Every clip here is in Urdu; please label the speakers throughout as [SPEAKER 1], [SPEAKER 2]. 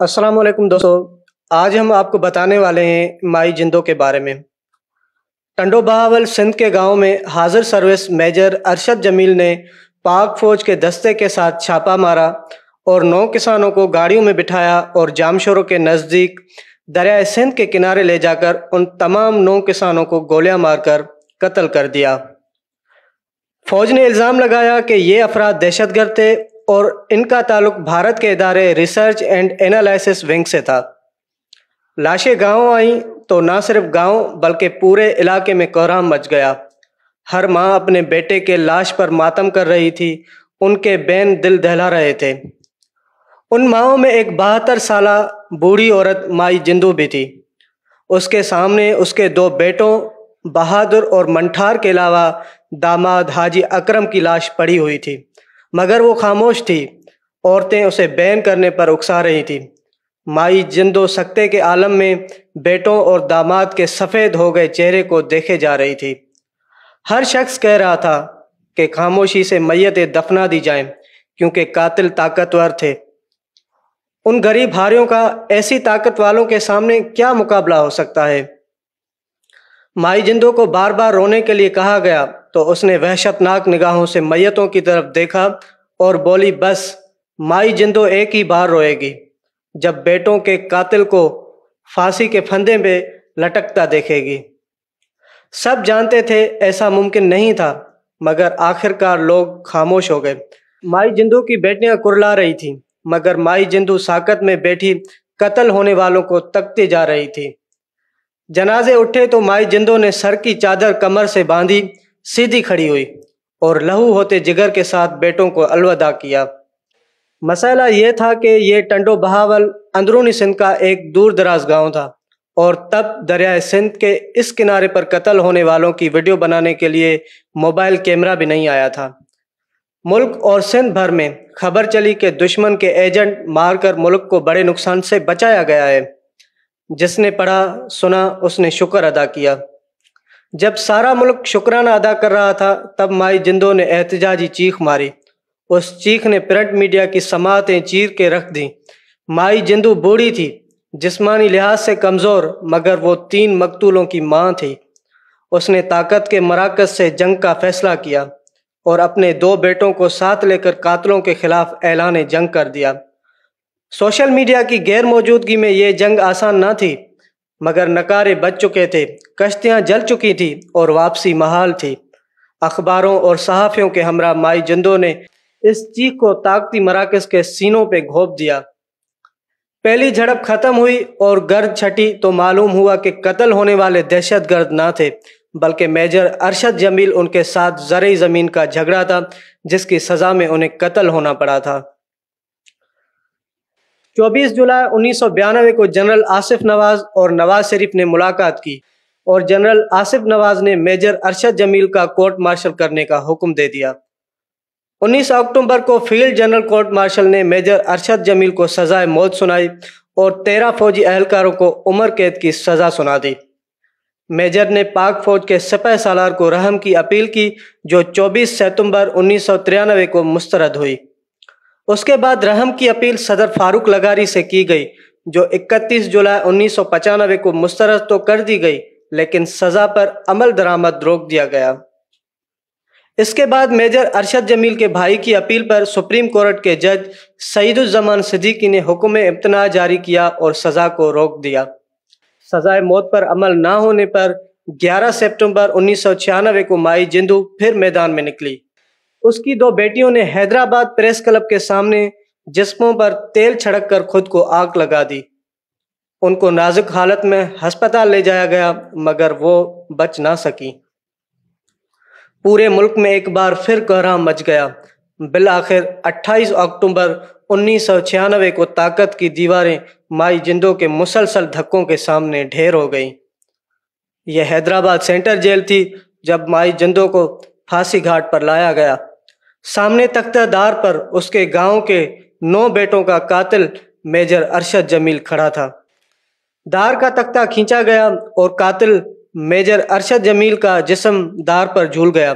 [SPEAKER 1] السلام علیکم دوستو، آج ہم آپ کو بتانے والے ہیں مائی جندوں کے بارے میں۔ ٹنڈو بہاول سندھ کے گاؤں میں حاضر سروس میجر ارشد جمیل نے پاک فوج کے دستے کے ساتھ چھاپا مارا اور نو کسانوں کو گاڑیوں میں بٹھایا اور جامشوروں کے نزدیک دریائے سندھ کے کنارے لے جا کر ان تمام نو کسانوں کو گولیاں مار کر قتل کر دیا۔ فوج نے الزام لگایا کہ یہ افراد دہشت گرد تھے اور ان کا تعلق بھارت کے ادارے ریسرچ اینڈ انالائسس ونگ سے تھا۔ لاشیں گاؤں آئیں تو نہ صرف گاؤں بلکہ پورے علاقے میں کوہرام مچ گیا۔ ہر ماں اپنے بیٹے کے لاش پر ماتم کر رہی تھی، ان کے بین دل دہلا رہے تھے۔ ان ماؤں میں ایک بہتر سالہ بوڑھی عورت مائی جندو بھی تھی۔ اس کے سامنے اس کے دو بیٹوں، بہادر اور منٹھار کے علاوہ داماد حاجی اکرم کی لاش پڑی ہوئی تھی۔ مگر وہ خاموش تھی۔ عورتیں اسے بین کرنے پر اکسا رہی تھی۔ مائی جند و سکتے کے عالم میں بیٹوں اور داماد کے سفید ہو گئے چہرے کو دیکھے جا رہی تھی۔ ہر شخص کہہ رہا تھا کہ خاموشی سے میتیں دفنا دی جائیں کیونکہ قاتل طاقتور تھے۔ ان غریب ہاریوں کا ایسی طاقت والوں کے سامنے کیا مقابلہ ہو سکتا ہے؟ مائی جندوں کو بار بار رونے کے لیے کہا گیا تو اس نے وحشت ناک نگاہوں سے میتوں کی طرف دیکھا اور بولی، بس، مائی جندو ایک ہی بار روئے گی۔ جب بیٹوں کے قاتل کو پھانسی کے پھندے پہ لٹکتا دیکھے گی۔ سب جانتے تھے ایسا ممکن نہیں تھا، مگر آخر کار لوگ خاموش ہو گئے۔ مائی جندو کی بیٹیاں کرلا رہی تھیں، مگر مائی جندو ساکت میں بیٹھی قتل ہونے والوں کو تکتے جا رہی تھی۔ جنازے اٹھے تو مائی جندو نے سر کی چادر کمر سے باندھی، سیدھی کھڑی ہوئی اور لہو ہوتے جگر کے ساتھ بیٹوں کو الوداع کیا۔ مسئلہ یہ تھا کہ یہ ٹنڈو بہاول اندرونی سندھ کا ایک دور دراز گاؤں تھا اور تب دریائے سندھ کے اس کنارے پر قتل ہونے والوں کی ویڈیو بنانے کے لیے موبائل کیمرہ بھی نہیں آیا تھا۔ ملک اور سندھ بھر میں خبر چلی کہ دشمن کے ایجنٹ مار کر ملک کو بڑے نقصان سے بچایا گیا ہے۔ جس نے پڑھا، سنا، اس نے شکر ادا کیا۔ جب سارا ملک شکرانہ ادا کر رہا تھا، تب مائی جندوں نے احتجاجی چیخ ماری۔ اس چیخ نے پرنٹ میڈیا کی سماعتیں چیر کے رکھ دیں۔ مائی جندو بوڑھی تھی، جسمانی لحاظ سے کمزور، مگر وہ تین مقتولوں کی ماں تھی۔ اس نے طاقت کے مراکز سے جنگ کا فیصلہ کیا اور اپنے دو بیٹوں کو ساتھ لے کر قاتلوں کے خلاف اعلان جنگ کر دیا۔ سوشل میڈیا کی غیر موجودگی میں یہ جنگ آسان نہ تھی، مگر نکارے بچ چکے تھے، کشتیاں جل چکی تھی اور واپسی محال تھی۔ اخباروں اور صحافیوں کے ہمراہ مائی جندوں نے اس چیخ کو طاقتی مراکز کے سینوں پہ گھوپ دیا۔ پہلی جھڑپ ختم ہوئی اور گرد چھٹی تو معلوم ہوا کہ قتل ہونے والے دہشت گرد نہ تھے، بلکہ میجر ارشد جمیل ان کے ساتھ زرعی زمین کا جھگڑا تھا، جس کی سزا میں انہیں قتل ہونا پڑا تھا۔ چوبیس جولائی انیس سو بیانوے کو جنرل آصف نواز اور نواز شریف نے ملاقات کی اور جنرل آصف نواز نے میجر ارشد جمیل کا کورٹ مارشل کرنے کا حکم دے دیا۔ انیس اکتوبر کو فیلڈ جنرل کورٹ مارشل نے میجر ارشد جمیل کو سزائے موت سنائی اور تیرہ فوجی اہلکاروں کو عمر قید کی سزا سنا دی۔ میجر نے پاک فوج کے سپہ سالار کو رحم کی اپیل کی جو چوبیس ستمبر انیس سو ترانوے کو مسترد ہوئی۔ اس کے بعد رحم کی اپیل صدر فاروق لگاری سے کی گئی، جو اکتیس جولائی انیس سو پچانوے کو مسترد تو کر دی گئی، لیکن سزا پر عمل درآمد روک دیا گیا۔ اس کے بعد میجر ارشد جمیل کے بھائی کی اپیل پر سپریم کورٹ کے جج سعید الزمان صدیقی نے حکم امتناع جاری کیا اور سزا کو روک دیا۔ سزائے موت پر عمل نہ ہونے پر گیارہ سپٹمبر انیس سو چھیانوے کو مائی جندو پھر میدان میں نکلی۔ اس کی دو بیٹیوں نے حیدرآباد پریس کلب کے سامنے جسموں پر تیل چھڑک کر خود کو آگ لگا دی۔ ان کو نازک حالت میں ہسپتال لے جایا گیا، مگر وہ بچ نہ سکی۔ پورے ملک میں ایک بار پھر کوہرام مچ گیا۔ بالآخر اٹھائیس اکتوبر انیس سو چھیانوے کو طاقت کی دیواریں مائی جندوں کے مسلسل دھکوں کے سامنے ڈھیر ہو گئیں۔ یہ حیدرآباد سینٹر جیل تھی جب مائی جندوں کو پھانسی گھاٹ پر لایا گیا۔ سامنے تختہ دار پر اس کے گاؤں کے نو بیٹوں کا قاتل میجر ارشد جمیل کھڑا تھا۔ دار کا تختہ کھینچا گیا اور قاتل میجر ارشد جمیل کا جسم دار پر جھول گیا۔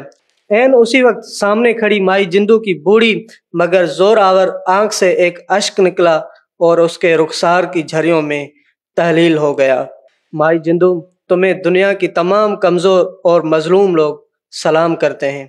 [SPEAKER 1] این اسی وقت سامنے کھڑی مائی جندو کی بوڑھی مگر زور آور آنکھ سے ایک اشک نکلا اور اس کے رخسار کی جھریوں میں تحلیل ہو گیا۔ مائی جندو، تمہیں دنیا کی تمام کمزور اور مظلوم لوگ سلام کرتے ہیں۔